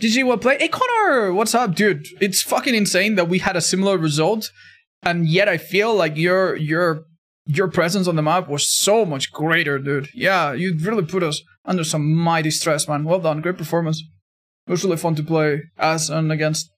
GG, well uh, played. Hey, Connor, what's up, dude? It's fucking insane that we had a similar result, and yet I feel like your your your presence on the map was so much greater, dude. Yeah, you really put us under some mighty stress, man. Well done, great performance. It was really fun to play as and against.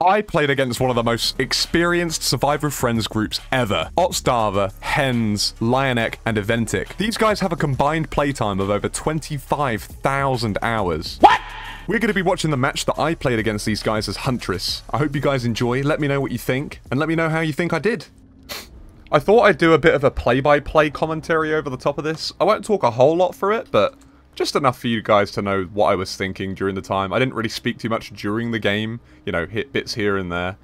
I played against one of the most experienced Survivor Friends groups ever. Otzdarva, Hens, Lionnek, and Eventic. These guys have a combined playtime of over 25,000 hours. What? We're going to be watching the match that I played against these guys as Huntress. I hope you guys enjoy. Let me know what you think, and let me know how you think I did. I thought I'd do a bit of a play-by-play -play commentary over the top of this. I won't talk a whole lot for it, but just enough for you guys to know what I was thinking during the time. I didn't really speak too much during the game, you know, hit bits here and there.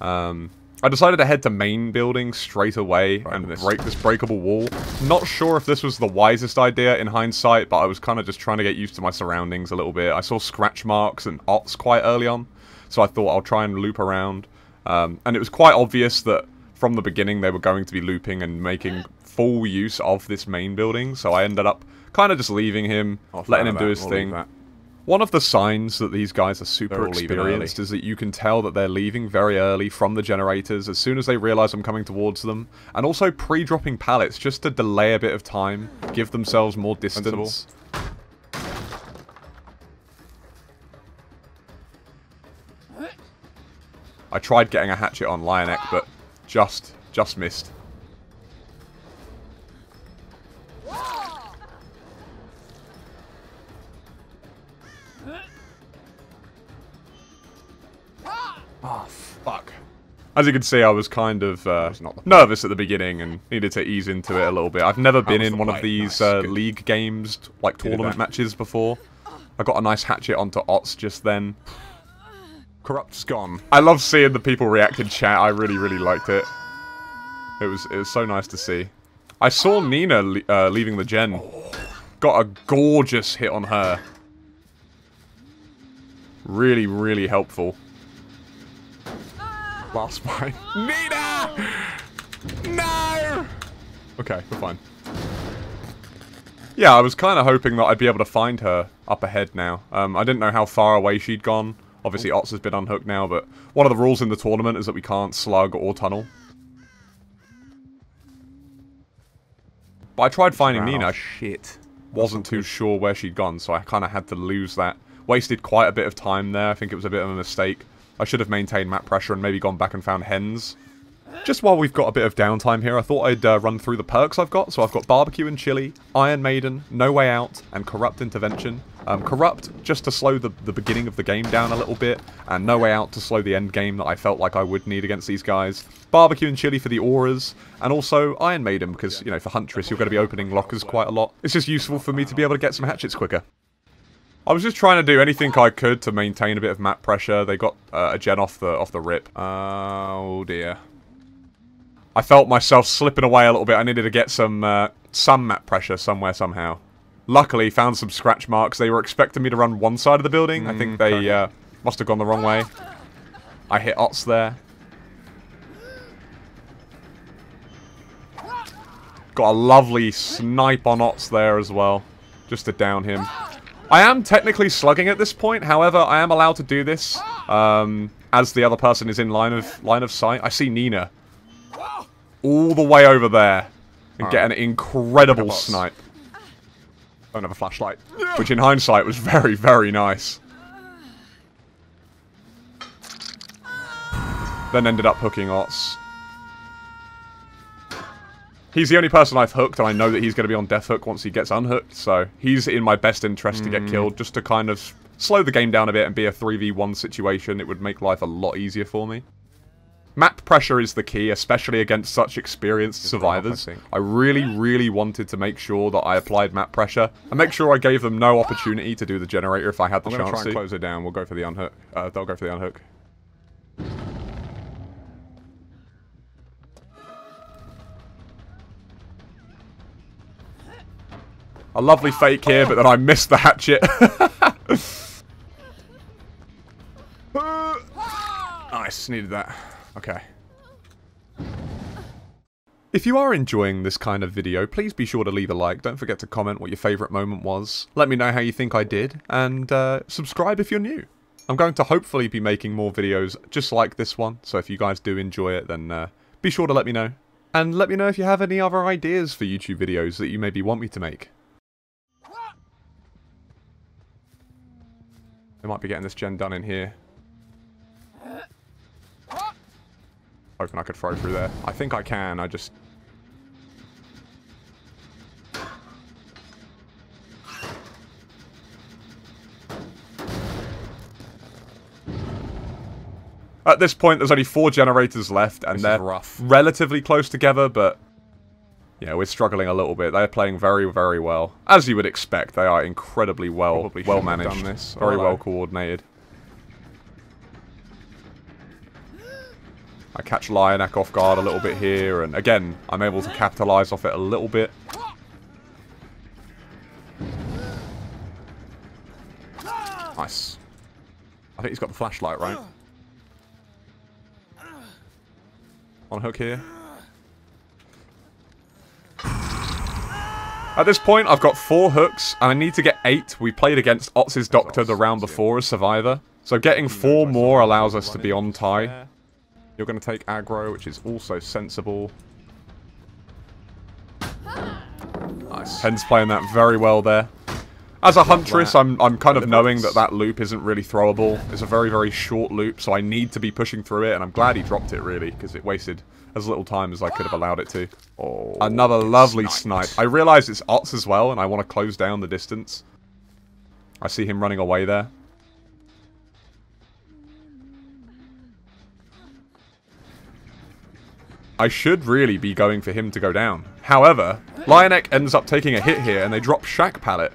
Um, I decided to head to main building straight away right, and this. break this breakable wall. Not sure if this was the wisest idea in hindsight, but I was kind of just trying to get used to my surroundings a little bit. I saw scratch marks and Otz quite early on, so I thought I'll try and loop around. Um, and it was quite obvious that from the beginning they were going to be looping and making full use of this main building, so I ended up kind of just leaving him, letting him do his we'll thing. One of the signs that these guys are super experienced is that you can tell that they're leaving very early from the generators as soon as they realize I'm coming towards them. And also pre-dropping pallets just to delay a bit of time, give themselves more distance. I tried getting a hatchet on Lionnek, but just, just missed. Oh, fuck. As you can see, I was kind of uh, nervous at the beginning and needed to ease into it a little bit. I've never been in one of these nice. uh, league games, like tournament matches before. I got a nice hatchet onto Otz just then. Corrupt's gone. I love seeing the people react in chat. I really, really liked it. It was it was so nice to see. I saw Nina uh, leaving the gen. Got a gorgeous hit on her. Really, really helpful. Last mine. Nina! No! Okay, we're fine. Yeah, I was kind of hoping that I'd be able to find her up ahead now. Um, I didn't know how far away she'd gone. Obviously, Otz has been unhooked now, but one of the rules in the tournament is that we can't slug or tunnel. But I tried finding Nina. Shit. Wasn't too sure where she'd gone, so I kind of had to lose that. Wasted quite a bit of time there. I think it was a bit of a mistake. I should have maintained map pressure and maybe gone back and found hens. Just while we've got a bit of downtime here, I thought I'd uh, run through the perks I've got. So I've got Barbecue and Chili, Iron Maiden, No Way Out, and Corrupt Intervention. Um, Corrupt, just to slow the, the beginning of the game down a little bit, and No Way Out to slow the end game that I felt like I would need against these guys. Barbecue and Chili for the auras, and also Iron Maiden, because, you know, for Huntress, you're going to be opening lockers quite a lot. It's just useful for me to be able to get some hatchets quicker. I was just trying to do anything I could to maintain a bit of map pressure. They got uh, a gen off the off the rip. Oh dear. I felt myself slipping away a little bit. I needed to get some uh, some map pressure somewhere somehow. Luckily, found some scratch marks. They were expecting me to run one side of the building. Mm, I think mm, they uh, must have gone the wrong way. I hit Otz there. Got a lovely snipe on Otz there as well. Just to down him. I am technically slugging at this point, however, I am allowed to do this, um, as the other person is in line of line of sight. I see Nina all the way over there and right. get an incredible snipe. Don't have a flashlight, which in hindsight was very, very nice. Then ended up hooking Otz. He's the only person I've hooked, and I know that he's going to be on death hook once he gets unhooked, so he's in my best interest mm. to get hmm. killed, just to kind of slow the game down a bit and be a 3v1 situation. It would make life a lot easier for me. Map pressure is the key, especially against such experienced survivors. I, really, really wanted to make sure that I applied map pressure and make sure I gave them no opportunity to do the generator if I had the I'm chance to. I'm going to close it down. We'll go for the unhook. Uh, they'll go for the unhook. A lovely fake here, but then I missed the hatchet. nice, needed that. Okay. If you are enjoying this kind of video, please be sure to leave a like. Don't forget to comment what your favourite moment was. Let me know how you think I did, and uh, subscribe if you're new. I'm going to hopefully be making more videos just like this one, so if you guys do enjoy it, then uh, be sure to let me know. And let me know if you have any other ideas for YouTube videos that you maybe want me to make. I might be getting this gen done in here. Hoping I could throw through there. I think I can, I just... At this point, there's only four generators left, and This they're rough. relatively close together, but... Yeah, we're struggling a little bit. They're playing very, very well. As you would expect, they are incredibly well, Probably well managed. done this. Very Hello. well coordinated. I catch Lionnek off guard a little bit here, and again, I'm able to capitalize off it a little bit. Nice. I think he's got the flashlight, right? On hook here. At this point, I've got four hooks, and I need to get eight. We played against Otz's Doctor the round before as Survivor. So getting four more allows us to be on tie. You're going to take aggro, which is also sensible. Nice. Hen's playing that very well there. As a huntress, I'm, I'm kind of knowing that that loop isn't really throwable. It's a very, very short loop, so I need to be pushing through it, and I'm glad he dropped it, really, because it wasted as little time as I could have allowed it to. Oh, Another lovely snipe. I realise it's Otz as well, and I want to close down the distance. I see him running away there. I should really be going for him to go down. However, Lionnek ends up taking a hit here, and they drop Shack Pallet,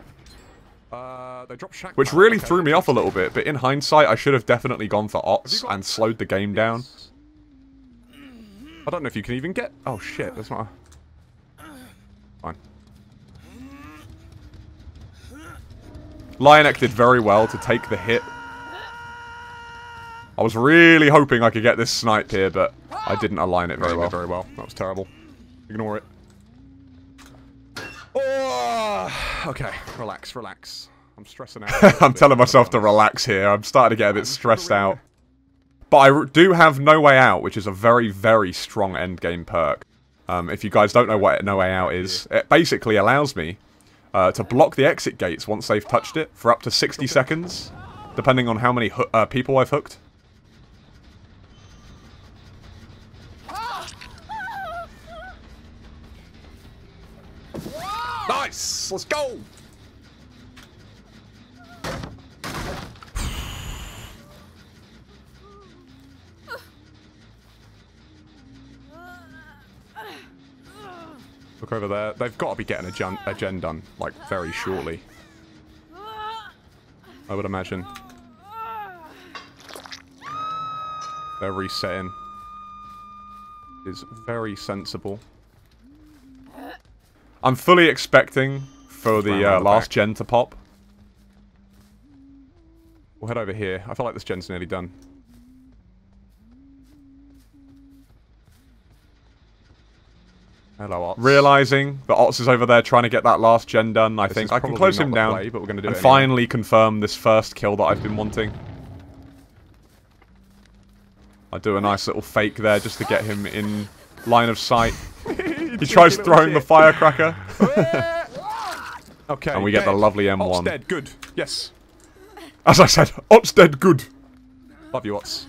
which really threw me off a little bit. But in hindsight, I should have definitely gone for Otz and slowed the game down. I don't know if you can even get... Oh, shit. That's not... A... Fine. Lionnek did very well to take the hit. I was really hoping I could get this snipe here, but I didn't align it very well, very well. That was terrible. Ignore it. Oh, okay, relax, relax. I'm stressing out. I'm telling myself to relax here. I'm starting to get a bit stressed out. But I do have No Way Out, which is a very, very strong endgame perk. Um, if you guys don't know what No Way Out is, it basically allows me uh, to block the exit gates once they've touched it for up to 60 seconds, depending on how many uh, people I've hooked. Nice! Let's go! Over there. They've got to be getting a gen, a gen done, like, very shortly. I would imagine. They're resetting. Is very sensible. I'm fully expecting for the uh, last back. gen to pop. We'll head over here. I feel like this gen's nearly done. Hello, Otz. Realizing that Otz is over there trying to get that last gen done, I This think I can close him down play, but we're gonna do and it anyway. finally confirm this first kill that I've been wanting. I do a nice little fake there just to get him in line of sight. he tries throwing the firecracker, Okay, and we get the lovely M1. dead, good. Yes. As I said, Otz dead good. Love you, Otz.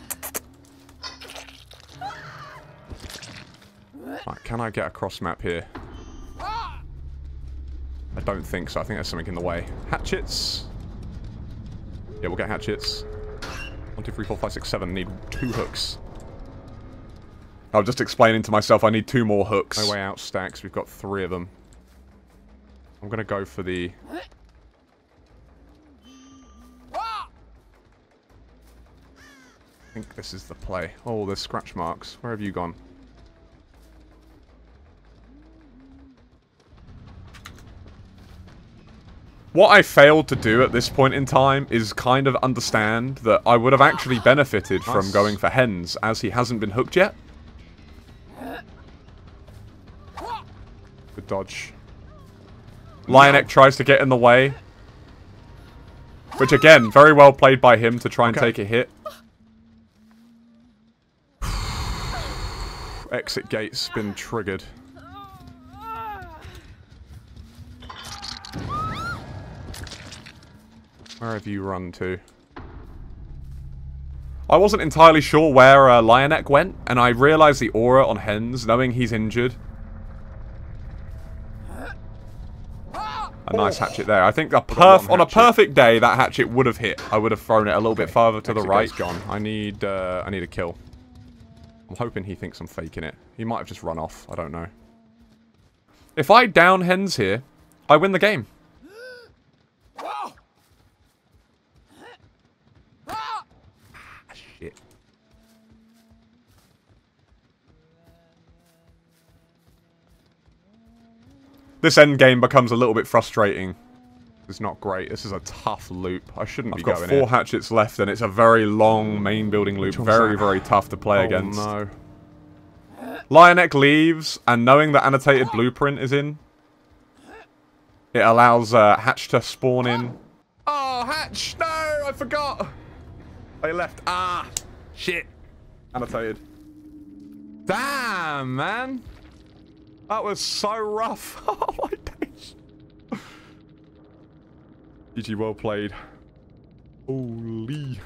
Right, can I get a cross map here? I don't think so. I think there's something in the way. Hatchets. Yeah, we'll get hatchets. One, two, three, four, five, six, seven. Need two hooks. I was just explaining to myself I need two more hooks. No way out stacks. We've got three of them. I'm gonna go for the. I think this is the play. Oh, there's scratch marks. Where have you gone? What I failed to do at this point in time is kind of understand that I would have actually benefited from going for hens, as he hasn't been hooked yet. Good dodge. Lionnek tries to get in the way. Which again, very well played by him to try and Okay. take a hit. Exit gate's been triggered. Where have you run to? I wasn't entirely sure where uh, Lionnek went, and I realised the aura on Hens, knowing he's injured. A nice hatchet there. I think a perf on a perfect day, that hatchet would have hit. I would have thrown it a little bit further to the right. gone. I need, uh, I need a kill. I'm hoping he thinks I'm faking it. He might have just run off. I don't know. If I down Hens here, I win the game. This end game becomes a little bit frustrating. It's not great. This is a tough loop. I shouldn't I've be got going four here. hatchets left, and it's a very long main building loop. Very, that? very tough to play Oh, against. no. Lionnek leaves, and knowing the annotated blueprint is in, it allows uh, Hatch to spawn in. Oh, Hatch! No, I forgot. They left. Ah, shit. Annotated. Damn, man. That was so rough. Oh my days. GG, well played. Holy.